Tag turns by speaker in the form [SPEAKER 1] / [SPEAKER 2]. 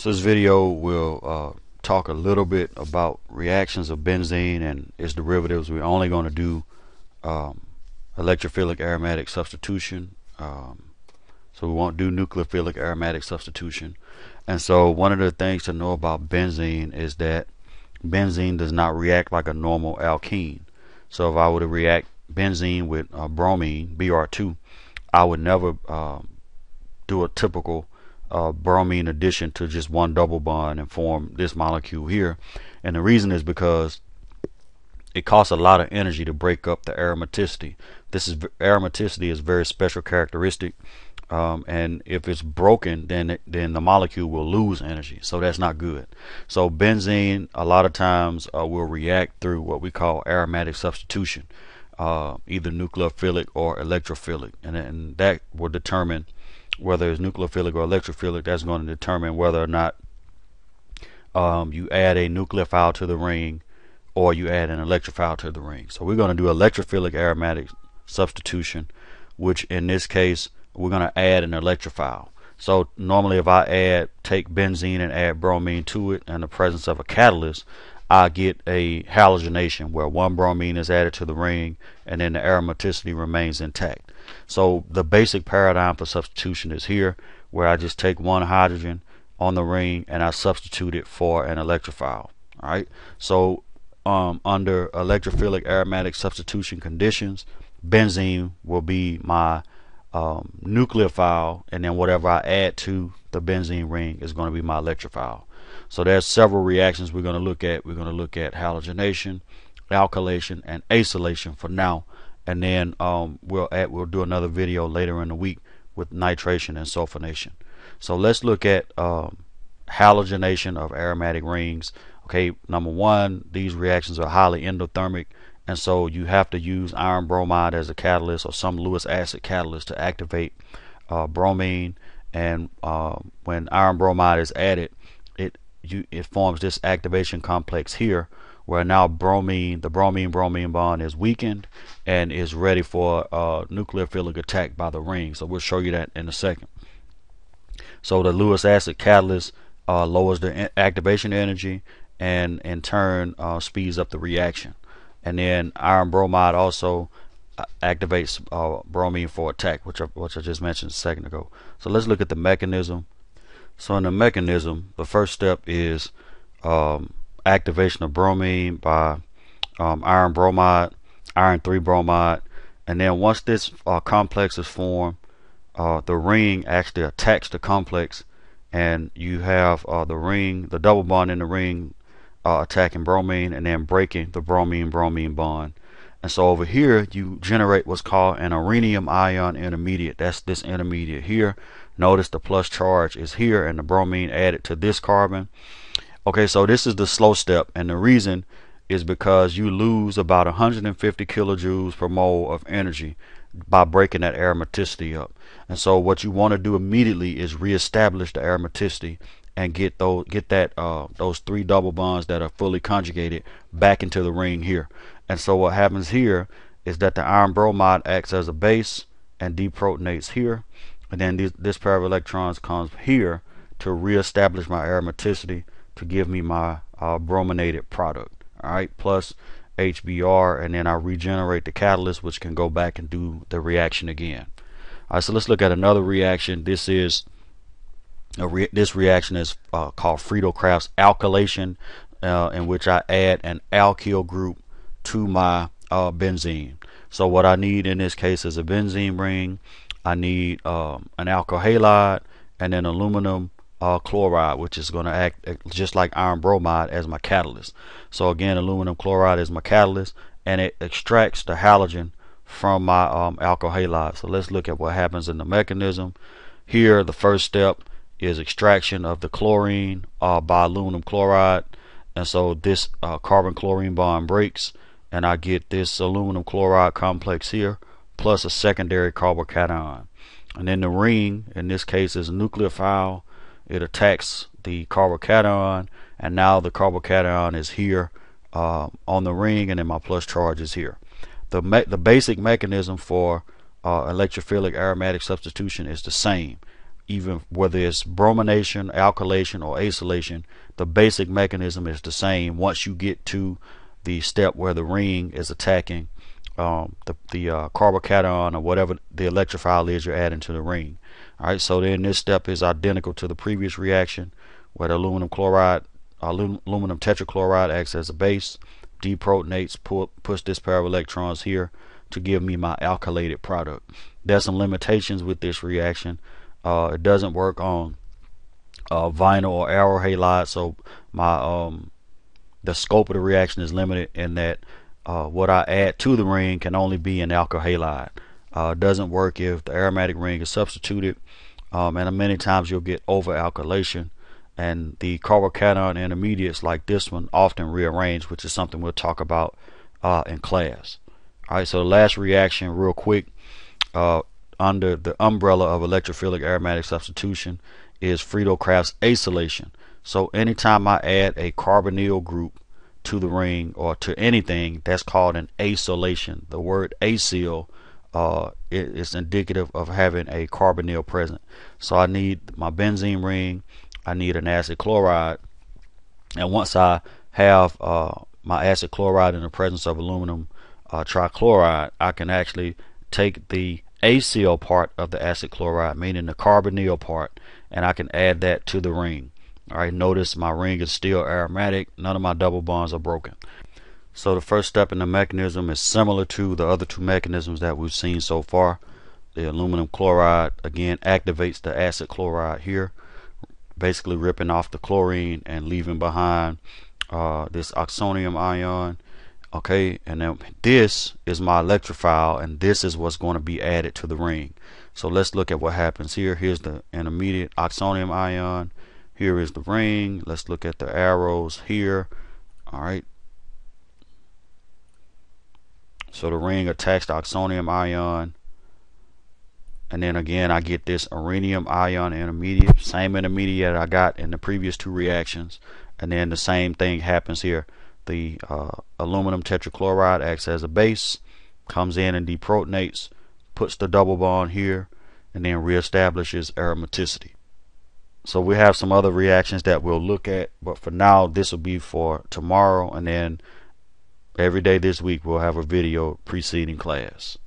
[SPEAKER 1] So this video will uh, talk a little bit about reactions of benzene and its derivatives. We're only going to do um, electrophilic aromatic substitution. Um, so we won't do nucleophilic aromatic substitution. And so one of the things to know about benzene is that benzene does not react like a normal alkene. So if I were to react benzene with uh, bromine, Br2, I would never um, do a typical uh, bromine addition to just one double bond and form this molecule here. And the reason is because it costs a lot of energy to break up the aromaticity. This is aromaticity is very special characteristic, um, and if it's broken, then it, then the molecule will lose energy. So that's not good. So benzene a lot of times uh, will react through what we call aromatic substitution, uh, either nucleophilic or electrophilic, and, and that will determine whether it's nucleophilic or electrophilic, that's going to determine whether or not um, you add a nucleophile to the ring or you add an electrophile to the ring. So we're going to do electrophilic aromatic substitution, which in this case we're going to add an electrophile. So normally if I add take benzene and add bromine to it in the presence of a catalyst, I get a halogenation where one bromine is added to the ring and then the aromaticity remains intact. So the basic paradigm for substitution is here where I just take one hydrogen on the ring and I substitute it for an electrophile. Alright, so um, under electrophilic aromatic substitution conditions, benzene will be my um, nucleophile and then whatever I add to the benzene ring is going to be my electrophile. So there's several reactions we're going to look at. We're going to look at halogenation, alkylation, and acylation for now. And then um, we'll add, we'll do another video later in the week with nitration and sulfonation. So let's look at um, halogenation of aromatic rings. Okay, number one, these reactions are highly endothermic, and so you have to use iron bromide as a catalyst or some Lewis acid catalyst to activate uh, bromine. And uh, when iron bromide is added, you it forms this activation complex here where now bromine the bromine bromine bond is weakened and is ready for uh, nucleophilic attack by the ring. So we'll show you that in a second. So the Lewis acid catalyst uh, lowers the activation energy and in turn uh, speeds up the reaction. And then iron bromide also uh, activates uh, bromine for attack which I, which I just mentioned a second ago. So let's look at the mechanism. So in the mechanism, the first step is um, activation of bromine by um, iron bromide, iron 3 bromide, and then once this uh, complex is formed, uh, the ring actually attacks the complex, and you have uh, the ring, the double bond in the ring, uh, attacking bromine and then breaking the bromine bromine bond. And so over here, you generate what's called an arenium ion intermediate. That's this intermediate here. Notice the plus charge is here and the bromine added to this carbon. Okay, so this is the slow step. And the reason is because you lose about 150 kilojoules per mole of energy by breaking that aromaticity up. And so what you want to do immediately is reestablish the aromaticity and get those get that uh, those three double bonds that are fully conjugated back into the ring here. And so what happens here is that the iron bromide acts as a base and deprotonates here. And then this, this pair of electrons comes here to reestablish my aromaticity to give me my uh, brominated product. All right, plus HBr, and then I regenerate the catalyst, which can go back and do the reaction again. All right, so let's look at another reaction. This is re this reaction is uh, called Friedel-Crafts alkylation, uh, in which I add an alkyl group to my uh, benzene. So what I need in this case is a benzene ring. I need um, an alkyl halide and then aluminum uh, chloride, which is going to act just like iron bromide as my catalyst. So again, aluminum chloride is my catalyst, and it extracts the halogen from my um, alkyl halide. So let's look at what happens in the mechanism. Here, the first step is extraction of the chlorine uh, by aluminum chloride, and so this uh, carbon chlorine bond breaks and I get this aluminum chloride complex here plus a secondary carbocation. And then the ring, in this case, is nucleophile. It attacks the carbocation, and now the carbocation is here uh, on the ring, and then my plus charge is here. The the basic mechanism for uh, electrophilic aromatic substitution is the same. even whether it's bromination, alkylation, or acylation, the basic mechanism is the same once you get to the step where the ring is attacking um, the, the uh, carbocation or whatever the electrophile is you're adding to the ring. All right, so then this step is identical to the previous reaction where the aluminum chloride, aluminum tetrachloride acts as a base, deprotonates, pull, push this pair of electrons here to give me my alkylated product. There's some limitations with this reaction. Uh, it doesn't work on uh, vinyl or aryl halide, so my um, the scope of the reaction is limited in that uh, what I add to the ring can only be an alkyl halide. Uh, doesn't work if the aromatic ring is substituted, um, and many times you'll get over alkylation. And the carbocation intermediates like this one often rearrange, which is something we'll talk about uh, in class. All right, so the last reaction, real quick, uh, under the umbrella of electrophilic aromatic substitution is Friedel-Crafts acylation. So anytime I add a carbonyl group to the ring or to anything, that's called an acylation. The word acyl uh, is indicative of having a carbonyl present. So I need my benzene ring, I need an acid chloride, and once I have uh, my acid chloride in the presence of aluminum uh, trichloride, I can actually take the acyl part of the acid chloride, meaning the carbonyl part, and I can add that to the ring. Alright, notice my ring is still aromatic. None of my double bonds are broken. So the first step in the mechanism is similar to the other two mechanisms that we've seen so far. The aluminum chloride again activates the acid chloride here, basically ripping off the chlorine and leaving behind uh, this oxonium ion okay and then this is my electrophile and this is what's going to be added to the ring so let's look at what happens here here's the intermediate oxonium ion here is the ring. Let's look at the arrows here. All right. So the ring attacks the oxonium ion. And then again I get this arenium ion intermediate same intermediate I got in the previous two reactions. And then the same thing happens here. The uh, aluminum tetrachloride acts as a base, comes in and deprotonates, puts the double bond here, and then reestablishes aromaticity. So we have some other reactions that we'll look at, but for now this will be for tomorrow, and then every day this week we'll have a video preceding class.